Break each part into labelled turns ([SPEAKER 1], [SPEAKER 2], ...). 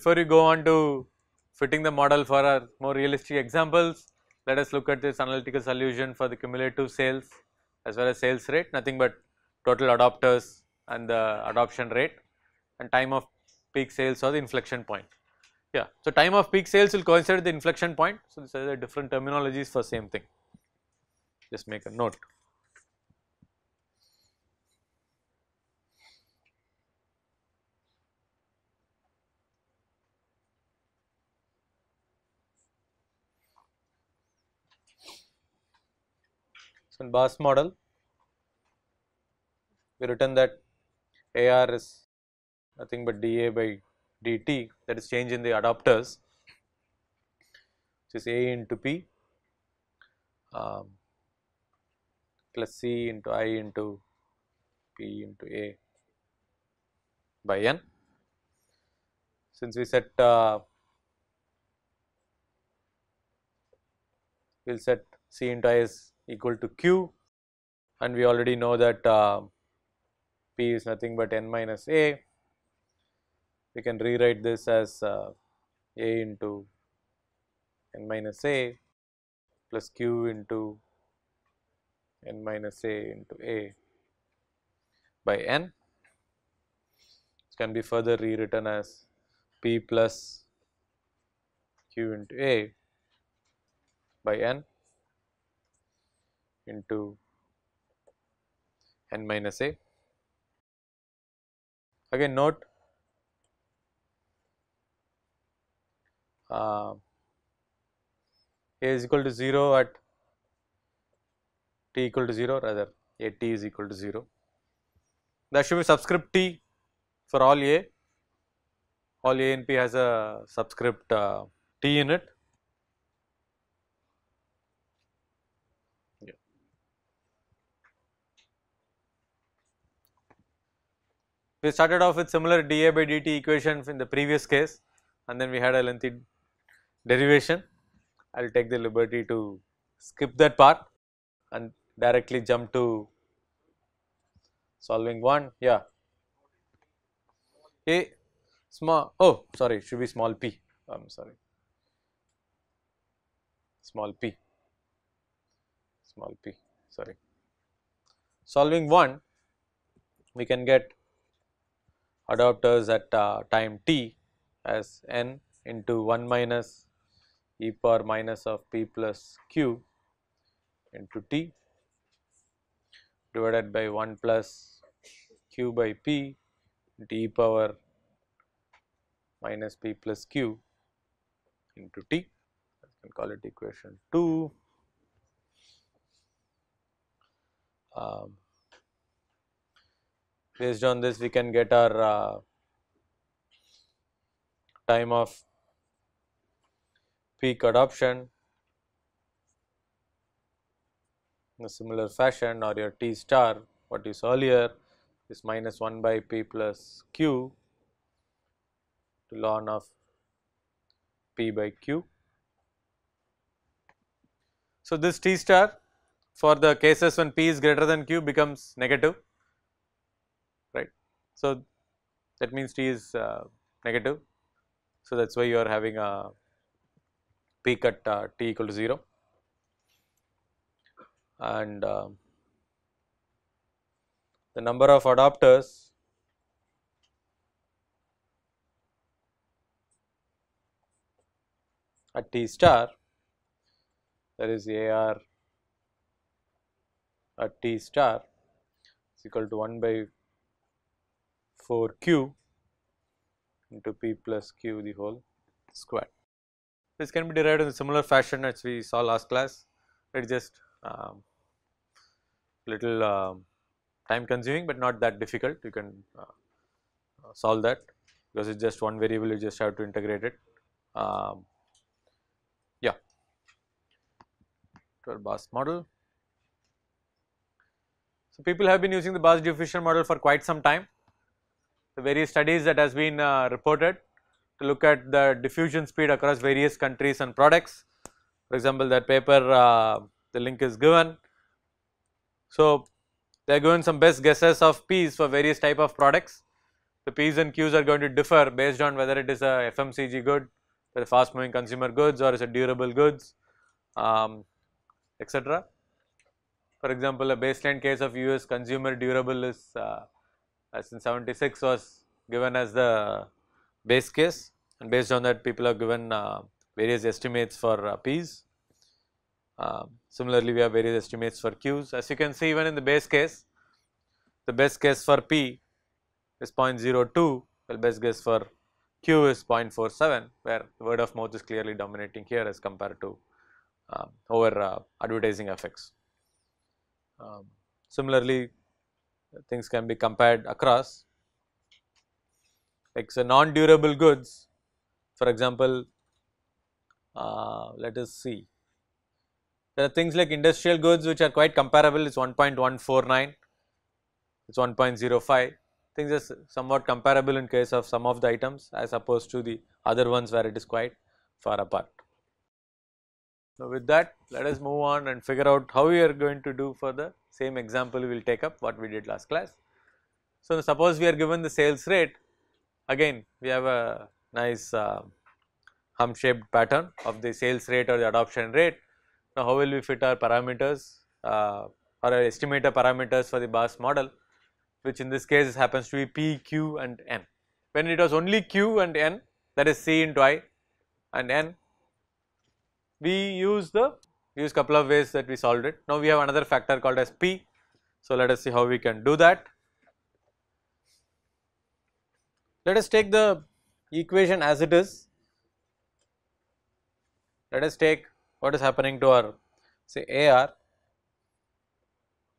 [SPEAKER 1] before you go on to fitting the model for our more realistic examples, let us look at this analytical solution for the cumulative sales as well as sales rate, nothing but total adopters and the adoption rate and time of peak sales or the inflection point. Yeah, so time of peak sales will coincide with the inflection point. So, these are the different terminologies for same thing. Just make a note. In Bass model, we written that AR is nothing but dA by dt that is change in the adopters which is A into P um, plus C into I into P into A by N. Since we set uh, we will set C into I is equal to Q. And we already know that uh, P is nothing but N minus A. We can rewrite this as uh, A into n minus A plus Q into n minus A into A by n. It can be further rewritten as P plus Q into A by n into n minus A. Again note uh, a is equal to 0 at t equal to 0 rather a t is equal to 0. There should be subscript t for all a, all a and p has a subscript uh, t in it. We started off with similar dA by dt equation in the previous case and then we had a lengthy derivation. I will take the liberty to skip that part and directly jump to solving one. Yeah. A small, oh sorry, should be small p. I'm sorry. Small p, small p, sorry. Solving one, we can get adopters at uh, time t as n into 1 minus e power minus of p plus q into t divided by 1 plus q by p into e power minus p plus q into t. t. I can call it equation 2. Um, based on this we can get our uh, time of peak adoption in a similar fashion or your T star what is earlier is minus 1 by P plus Q to ln of P by Q. So, this T star for the cases when P is greater than Q becomes negative. So, that means T is uh, negative. So, that is why you are having a peak at uh, t equal to 0 and uh, the number of adopters at t star that is AR at t star is equal to 1 by 4 q into p plus q the whole square. This can be derived in a similar fashion as we saw last class, it is just um, little uh, time consuming, but not that difficult you can uh, solve that because it is just one variable you just have to integrate it. Um, yeah, to our Bass model. So, people have been using the Bass diffusion model for quite some time. The various studies that has been uh, reported to look at the diffusion speed across various countries and products. For example, that paper uh, the link is given. So, they are given some best guesses of P's for various type of products. the P's and Q's are going to differ based on whether it is a FMCG good, a fast moving consumer goods or is a durable goods um, etc. For example, a baseline case of US consumer durable is uh, as in 76 was given as the base case and based on that people have given uh, various estimates for uh, P's. Um, similarly, we have various estimates for Q's as you can see even in the base case the best case for P is 0.02 well best guess for Q is 0.47 where word of mouth is clearly dominating here as compared to uh, over uh, advertising effects. Um, similarly, things can be compared across. Like so non-durable goods for example, uh, let us see. There are things like industrial goods which are quite comparable. It's 1.149 it's 1.05 things are somewhat comparable in case of some of the items as opposed to the other ones where it is quite far apart. So, with that let us move on and figure out how we are going to do for the same example we will take up what we did last class. So, suppose we are given the sales rate again we have a nice uh, hum shaped pattern of the sales rate or the adoption rate. Now, how will we fit our parameters uh, or our estimator parameters for the Bass model which in this case happens to be P, Q and N. When it was only Q and N that is C into I and N, we use the use couple of ways that we solved it. Now we have another factor called as P. So let us see how we can do that. Let us take the equation as it is. Let us take what is happening to our say AR.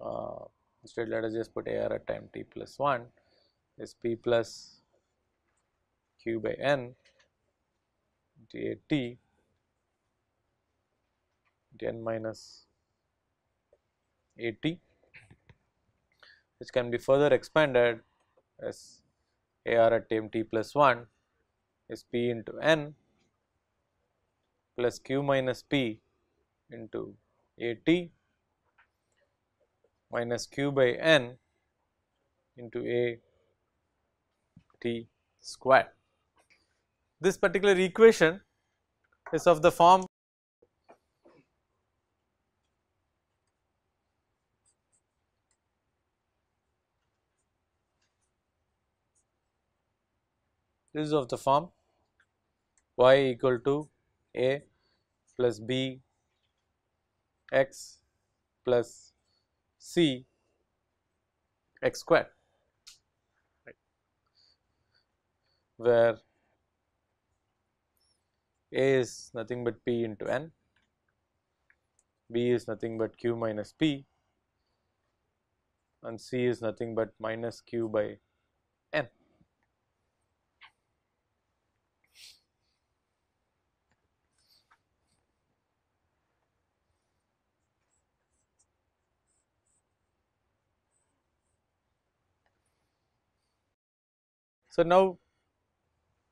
[SPEAKER 1] Uh, instead let us just put AR at time t plus 1 is p plus q by n into n minus a t which can be further expanded as AR at time t plus 1 is p into n plus q minus p into a t minus q by n into a t square. This particular equation is of the form this is of the form y equal to a plus b x plus c x square right, where a is nothing but p into n, b is nothing but q minus p and c is nothing but minus q by n. So, now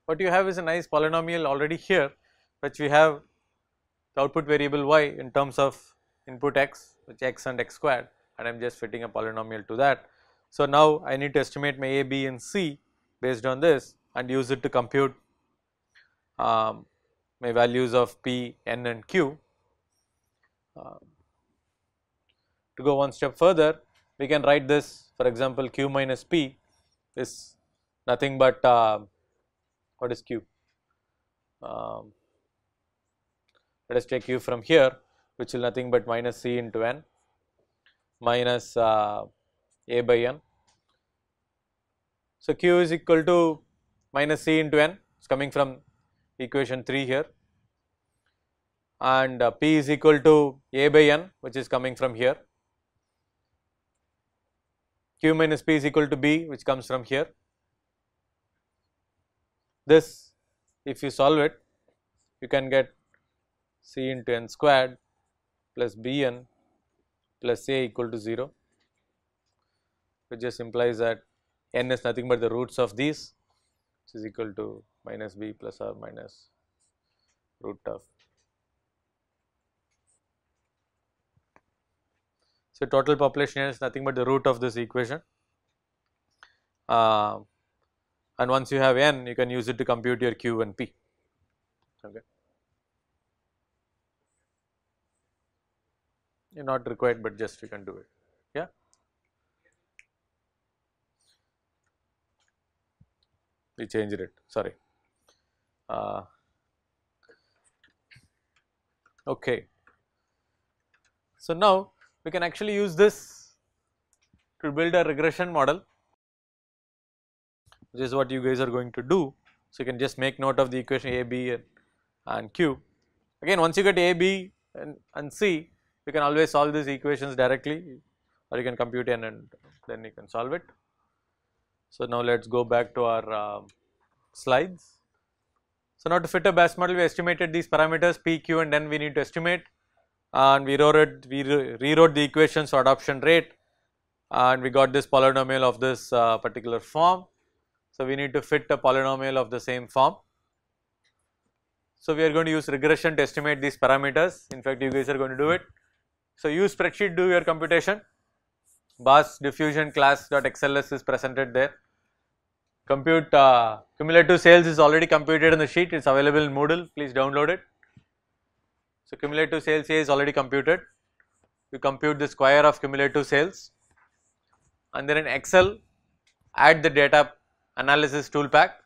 [SPEAKER 1] what you have is a nice polynomial already here which we have the output variable y in terms of input x which x and x squared and I am just fitting a polynomial to that. So, now I need to estimate my a, b and c based on this and use it to compute um, my values of p, n and q. Uh, to go one step further we can write this for example q minus p is nothing but uh, what is q? Um, let us take q from here which is nothing but minus c into n minus uh, a by n. So, q is equal to minus c into n it is coming from equation 3 here and uh, p is equal to a by n which is coming from here q minus p is equal to b which comes from here this if you solve it you can get c into n squared plus bn plus a equal to 0 which just implies that n is nothing but the roots of these which is equal to minus b plus or minus root of. So, total population is nothing but the root of this equation. Uh, and once you have n you can use it to compute your q and p okay. You are not required but just you can do it yeah. We changed it sorry. Uh, okay. So now we can actually use this to build a regression model which is what you guys are going to do. So, you can just make note of the equation A, B and, and Q. Again once you get A, B and, and C you can always solve these equations directly or you can compute n and then you can solve it. So, now let us go back to our uh, slides. So, now to fit a Bass model we estimated these parameters p, q and n we need to estimate and we wrote we rewrote the equations for adoption rate and we got this polynomial of this uh, particular form. So, we need to fit a polynomial of the same form. So, we are going to use regression to estimate these parameters in fact you guys are going to do it. So, use spreadsheet do your computation Bass diffusion class dot XLS is presented there. Compute uh, cumulative sales is already computed in the sheet it is available in Moodle please download it. So, cumulative sales A is already computed you compute the square of cumulative sales and then in Excel add the data analysis tool pack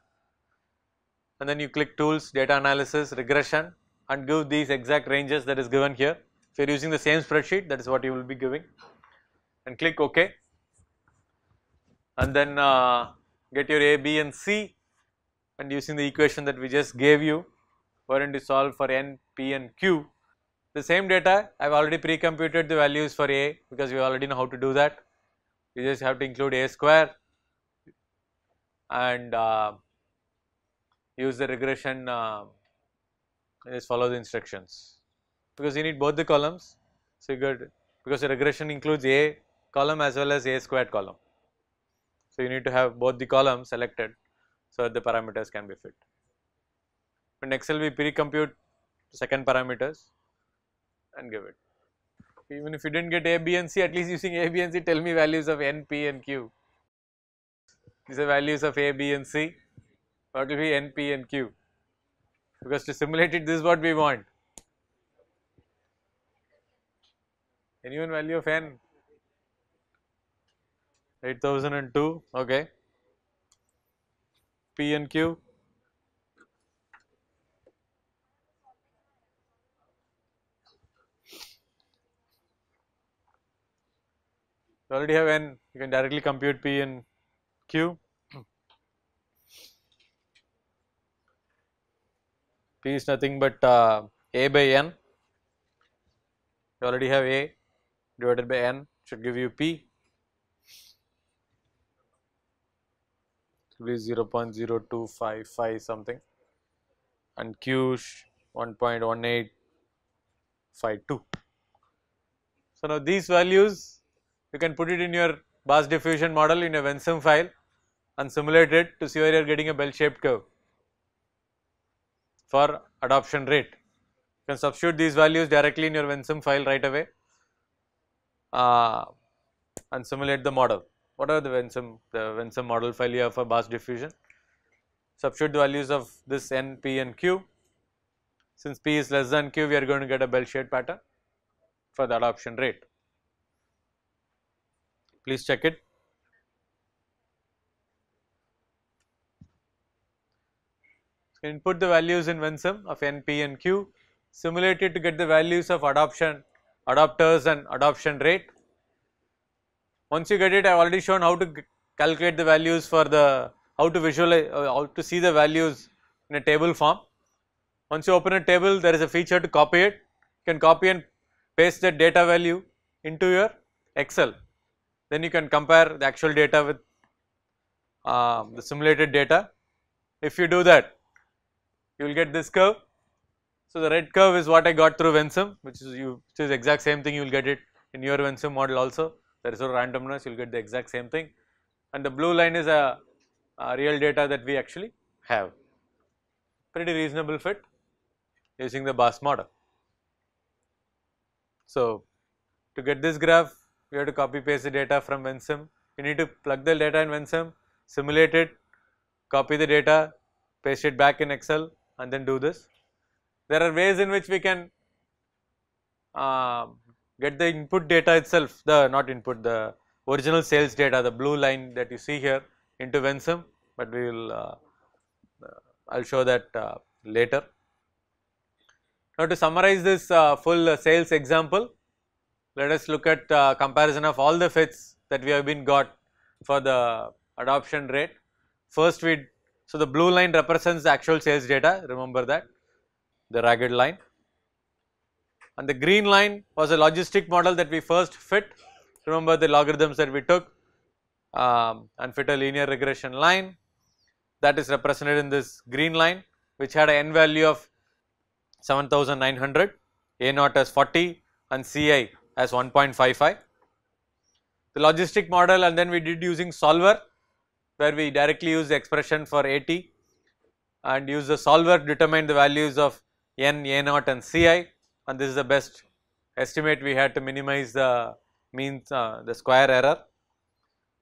[SPEAKER 1] and then you click tools data analysis regression and give these exact ranges that is given here. If you are using the same spreadsheet that is what you will be giving and click ok and then uh, get your A, B and C and using the equation that we just gave you going to solve for N, P and Q. The same data I have already pre-computed the values for A because we already know how to do that. You just have to include A square and uh, use the regression uh, just follow the instructions. Because you need both the columns so you got because the regression includes a column as well as a squared column. So you need to have both the columns selected so that the parameters can be fit. In excel we pre-compute second parameters and give it. Even if you didn't get a b and c at least using a b and c tell me values of n p and q these are values of A, B and C, what will be N, P and Q? Because to simulate it this is what we want. Any one value of N? 8002 okay. P and Q? You already have N. You can directly compute P and Q P is nothing but uh, A by N. You already have A divided by N should give you P. It will be 0 0.0255 something and Q 1.1852. So, now these values you can put it in your Bass diffusion model in a Vensim file and simulate it to see where you are getting a bell shaped curve for adoption rate. You can substitute these values directly in your Vensim file right away uh, and simulate the model. What are the Vensim, the Vensim model file you have for Bass diffusion, substitute the values of this n, p and q. Since p is less than q, we are going to get a bell shaped pattern for the adoption rate. Please check it. Input the values in Vensim of n, p and q, simulate it to get the values of adoption, adopters and adoption rate. Once you get it I have already shown how to calculate the values for the, how to visualize, uh, how to see the values in a table form. Once you open a table there is a feature to copy it, you can copy and paste that data value into your Excel. Then you can compare the actual data with uh, the simulated data. If you do that you will get this curve. So, the red curve is what I got through Vensim which is you which is exact same thing you will get it in your Vensim model also there is no randomness you will get the exact same thing and the blue line is a, a real data that we actually have pretty reasonable fit using the Bass model. So, to get this graph we have to copy paste the data from Vensim, you need to plug the data in Vensim, simulate it copy the data, paste it back in Excel and then do this. There are ways in which we can uh, get the input data itself, the not input, the original sales data, the blue line that you see here into Vensim, but we will, uh, I will show that uh, later. Now to summarize this uh, full sales example, let us look at uh, comparison of all the fits that we have been got for the adoption rate. First we, so the blue line represents the actual sales data, remember that, the ragged line. And the green line was a logistic model that we first fit, remember the logarithms that we took um, and fit a linear regression line that is represented in this green line which had a n value of 7900, A naught as 40 and Ci as 1.55. The logistic model and then we did using solver where we directly use the expression for AT and use the solver to determine the values of n, A naught and Ci and this is the best estimate we had to minimize the mean uh, the square error.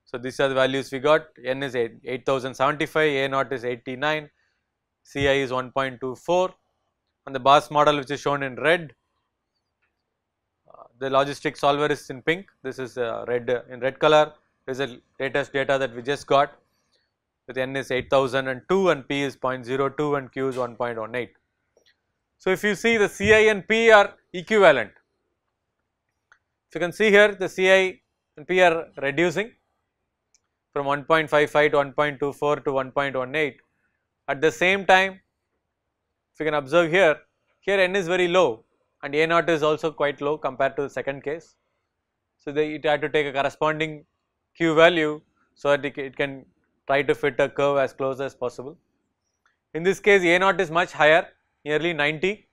[SPEAKER 1] So, these are the values we got. N is 8, 8075, A naught is 89, Ci is 1.24 and the Bass model which is shown in red the logistic solver is in pink, this is uh, red uh, in red color, this is the latest data that we just got with n is 8002 and p is 0.02 and q is 1.18. So, if you see the Ci and p are equivalent, if you can see here the Ci and p are reducing from 1.55 to 1.24 to 1.18. At the same time, if you can observe here, here n is very low and A naught is also quite low compared to the second case. So, they it had to take a corresponding q value so that it can try to fit a curve as close as possible. In this case A naught is much higher nearly 90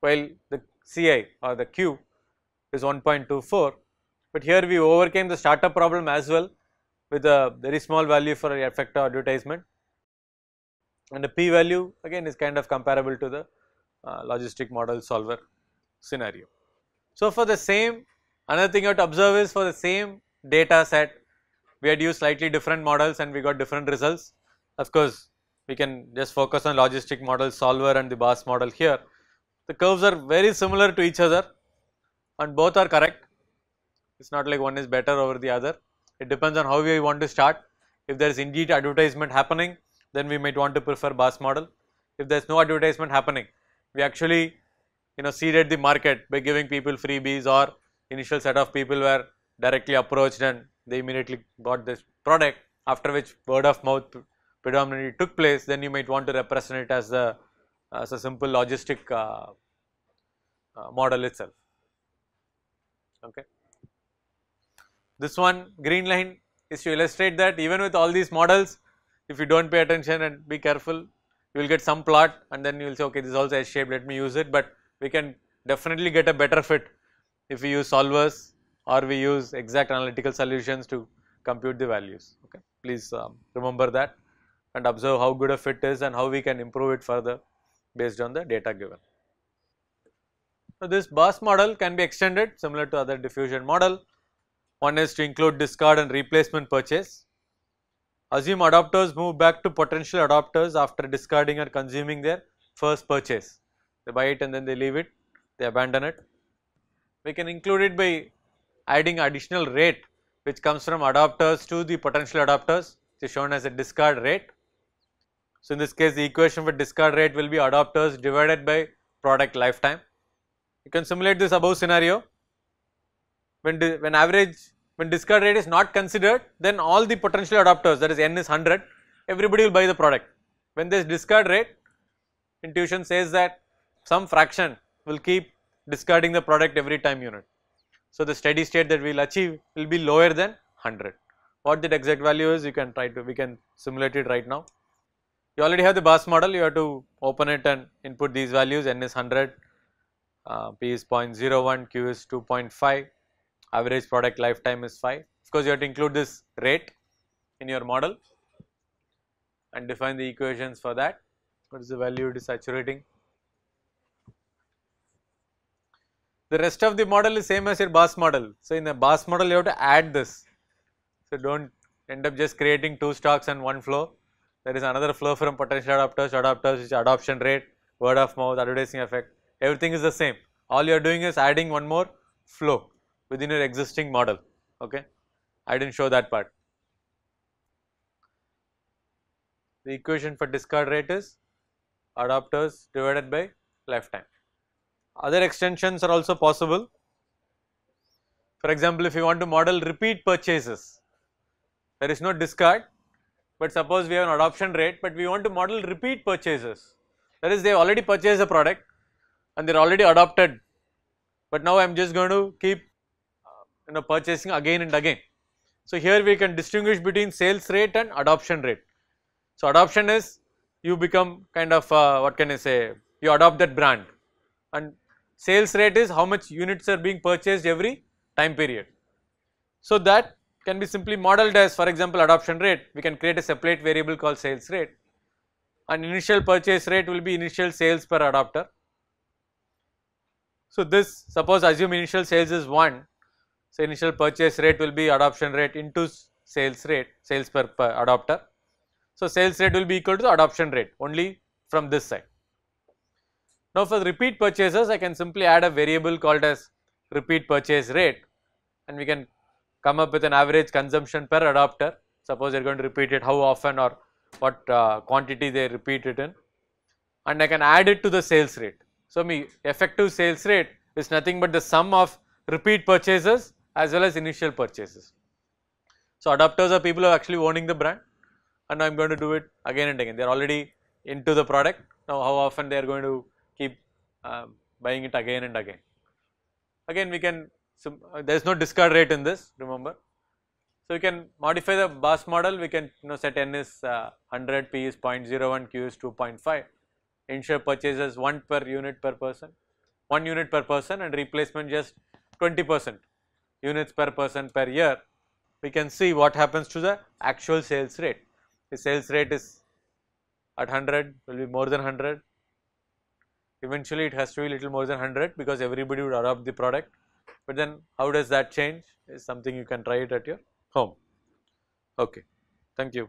[SPEAKER 1] while the Ci or the q is 1.24 but here we overcame the startup problem as well with a very small value for effector advertisement and the p value again is kind of comparable to the uh, logistic model solver scenario. So, for the same another thing you have to observe is for the same data set we had used slightly different models and we got different results. Of course, we can just focus on logistic model solver and the Bass model here. The curves are very similar to each other and both are correct. It is not like one is better over the other. It depends on how we want to start. If there is indeed advertisement happening, then we might want to prefer Bass model. If there is no advertisement happening, we actually you know seeded the market by giving people freebies or initial set of people were directly approached and they immediately bought this product after which word of mouth predominantly took place then you might want to represent it as a as a simple logistic uh, uh, model itself. Okay? This one green line is to illustrate that even with all these models if you do not pay attention and be careful you will get some plot and then you will say okay this is also S shaped let me use it. But we can definitely get a better fit if we use solvers or we use exact analytical solutions to compute the values okay. Please um, remember that and observe how good a fit is and how we can improve it further based on the data given. So, this Bass model can be extended similar to other diffusion model. One is to include discard and replacement purchase. Assume adopters move back to potential adopters after discarding or consuming their first purchase they buy it and then they leave it, they abandon it. We can include it by adding additional rate which comes from adopters to the potential adopters which is shown as a discard rate. So, in this case the equation for discard rate will be adopters divided by product lifetime. You can simulate this above scenario when, when average when discard rate is not considered then all the potential adopters that is n is 100 everybody will buy the product. When there is discard rate intuition says that some fraction will keep discarding the product every time unit. So, the steady state that we will achieve will be lower than 100. What that exact value is you can try to we can simulate it right now. You already have the Bass model you have to open it and input these values n is 100, uh, p is 0.01, q is 2.5, average product lifetime is 5. Of course, you have to include this rate in your model and define the equations for that. What is the value it is saturating? The rest of the model is same as your Bass model. So, in the Bass model you have to add this. So, do not end up just creating two stocks and one flow. there is another flow from potential adopters, adopters which adoption rate, word of mouth, advertising effect, everything is the same. All you are doing is adding one more flow within your existing model, okay. I did not show that part. The equation for discard rate is adopters divided by lifetime. Other extensions are also possible. For example, if you want to model repeat purchases, there is no discard, but suppose we have an adoption rate, but we want to model repeat purchases. That is, they have already purchased the product and they are already adopted, but now I am just going to keep you know purchasing again and again. So, here we can distinguish between sales rate and adoption rate. So, adoption is you become kind of uh, what can I say you adopt that brand and sales rate is how much units are being purchased every time period. So, that can be simply modeled as for example adoption rate we can create a separate variable called sales rate and initial purchase rate will be initial sales per adopter. So, this suppose assume initial sales is 1 so initial purchase rate will be adoption rate into sales rate sales per, per adopter. So, sales rate will be equal to the adoption rate only from this side. Now, for repeat purchases I can simply add a variable called as repeat purchase rate and we can come up with an average consumption per adopter. Suppose they are going to repeat it how often or what uh, quantity they repeat it in and I can add it to the sales rate. So, my effective sales rate is nothing but the sum of repeat purchases as well as initial purchases. So, adopters are people who are actually owning the brand and I am going to do it again and again. They are already into the product. Now, how often they are going to keep uh, buying it again and again. Again, we can uh, there is no discard rate in this remember. So, we can modify the Bass model we can you know set n is uh, 100, p is 0.01, q is 2.5, ensure purchases 1 per unit per person, 1 unit per person and replacement just 20 percent units per person per year. We can see what happens to the actual sales rate. The sales rate is at 100 will be more than 100, eventually it has to be little more than 100 because everybody would adopt the product but then how does that change is something you can try it at your home. Okay, thank you.